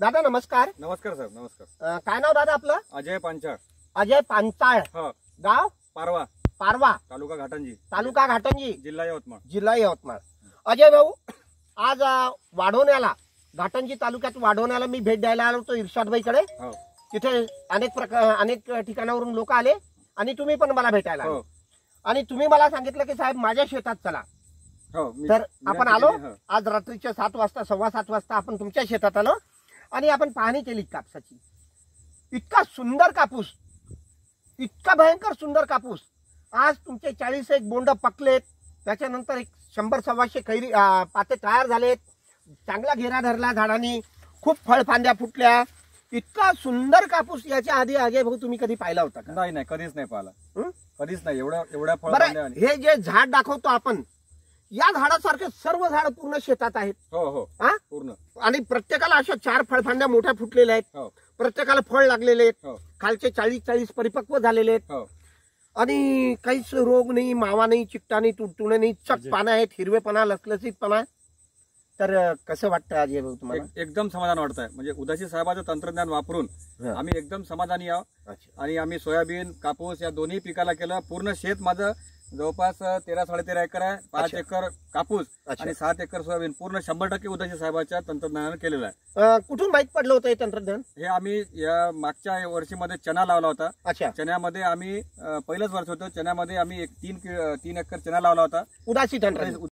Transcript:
दादा नमस्कार. नमस्कार सर. नमस्कार. अं, काय नाव दादा आपलं? अजय पांचाळ. अजय पांचाळ. हो. गाव? पारवा. पारवा. तालुका घाटंजी. तालुका घाटंजी. जिल्हा यवतमाळ. जिल्हा यवतमाळ. अजय भाऊ आज अं, वाढवण्याला घाटंजी तालुक्यात वाढवण्याला मी भेट द्यायला आलो होतो इर्षादबाईकडे हो. तिथे अनेक प्रकार अनेक ठिकाणावरून लोक आले आणि तुम्ही पण मला भेटायला आले. हो. आणि तुम्ही मला सांगितलं की साहेब माझ्या शेतात चला. हो मी- तर मी आपण आलो. हो. आज रात्रीच्या सात वाजता सव्वा सात वाजता आपण तुमच्या शेतात आलो. आणि आपण पाहणी केली कापसाची. इतका सुंदर कापूस. इतका भयंकर सुंदर कापूस. आज तुमचे चाळीस एक बोंड पकलेत. त्याच्यानंतर एक शंभर सव्वाशे कैरी पाते तयार झालेत. चांगला घेरा धरला झाडांनी. खूप फळफांद्या फुटल्या. इतका सुंदर कापूस याच्या आधी आगे भाऊ तुम्ही कधी पाहिला होता का? नाही नाही कधीच नाही पाहिला? कधीच नाही. एवढ्या एवढ्या हे जे झाड दाखवतो आपण या झाडासारखे सर्व झाड पूर्ण शेतात आहेत. हो हो. हा पूर्ण. आणि प्रत्येकाला अशा चार फळफांद्या मोठ्या फुटलेल्या आहेत. हो. प्रत्येकाला फळ लागलेले आहेत. हो. खालचे चाळीस चाळीस परिपक्व झालेले आहेत. हो. आणि काहीच रोग नाही मावा नाही चिकटा नाही तुडतुणे नाही चक पानं आहेत हिरवेपणा लसलसीतपणा. तर अं, कसं वाटतं अजय भाऊ तुम्हाला? एक- एकदम समाधान वाटत आहे म्हणजे उदासी साहेबाचं तंत्रज्ञान वापरून हा. आम्ही एकदम समाधानी आहोत. अच्छा. आणि आम्ही सोयाबीन कापूस या दोन्ही पिकाला केलं. पूर्ण शेत माझं जवळपास तेरा साडेतेरा एकर आहे. पाच. एकर कापूस. आणि सात एकर सोयाबीन. पूर्ण शंभर टक्के उदासी साहेबाच्या तंत्रज्ञानाने केलेलं आहे. कुठून माहीत पडलं होतं हे तंत्रज्ञान? हे आम्ही या मागच्या वर्षीमध्ये चना लावला होता. चण्यामध्ये आम्ही पहिलंच वर्ष होतं. चण्यामध्ये आम्ही एक तीन तीन एकर चना लावला होता. उदासी तंत्रज्ञान.